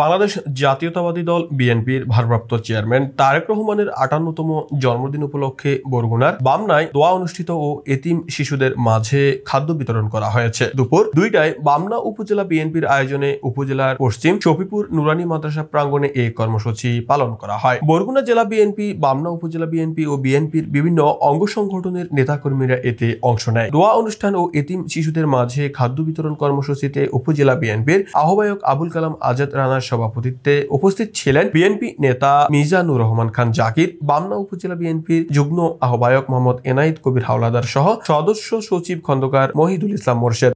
বাংলাদেশ জাতীয়তাবাদী দল বিএনপির ভারপ্রাপ্ত চেয়ারম্যান তারেক রহমানের আটান্নতম জন্মদিন উপলক্ষে বরগুনার বামনায় দোয়া অনুষ্ঠিত ও এতিম শিশুদের মাঝে খাদ্য বিতরণ করা হয়েছে। দুপুর দুইটায় বামনা উপজেলা বিএনপির আয়োজনে উপজেলার পশ্চিম শফিপুর নুরানি মাদ্রাসা প্রাঙ্গণে এই কর্মসূচি পালন করা হয়। বরগুনা জেলা বিএনপি, বামনা উপজেলা বিএনপি ও বিএনপির বিভিন্ন অঙ্গ সংগঠনের নেতাকর্মীরা এতে অংশ নেয়। দোয়া অনুষ্ঠান ও এতিম শিশুদের মাঝে খাদ্য বিতরণ কর্মসূচিতে উপজেলা বিএনপির আহ্বায়ক আবুল কালাম আজাদ রানার সভাপতিত্বে উপস্থিত ছিলেন বিএনপি নেতা মিজানুর রহমান খান জাকির, বামনা উপজেলা বিএনপির যুগ্ম আহ্বায়ক মোহাম্মদ এনায়েত কবির হাওলাদার সহ সদস্য সচিব খন্দকার মহিদুল ইসলাম মোর্শেদ।